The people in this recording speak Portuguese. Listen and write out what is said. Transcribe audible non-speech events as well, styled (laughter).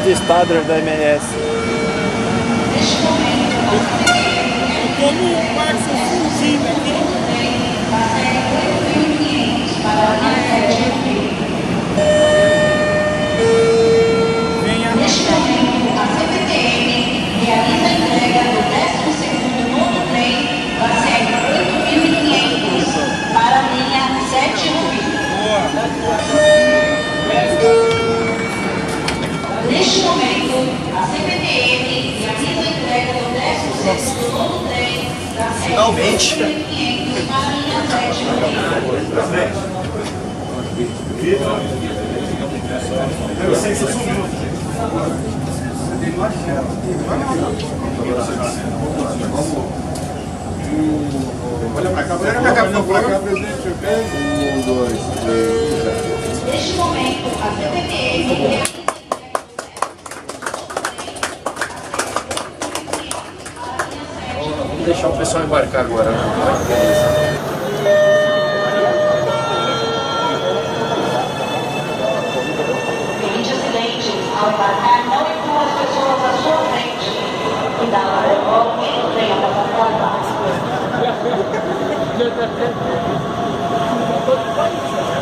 de Stadler da aqui. Vem arrancar. A CPTM realiza a entrega do 12º nono trem da série 8.500 para a linha 7 Rubi. Neste momento, a CPTM realiza a entrega do 12º nono trem da série Finalmente. 8.500 para a linha 7 Rubi. Olha pra cá, olha pra cá, olha pra cá, presidente. Um, dois, três. Neste momento, a CPTM Vamos deixar o pessoal embarcar agora, né? Ao embarcar, não inclua as pessoas à sua frente. Cuidado, logo em trem a plataforma. (laughs)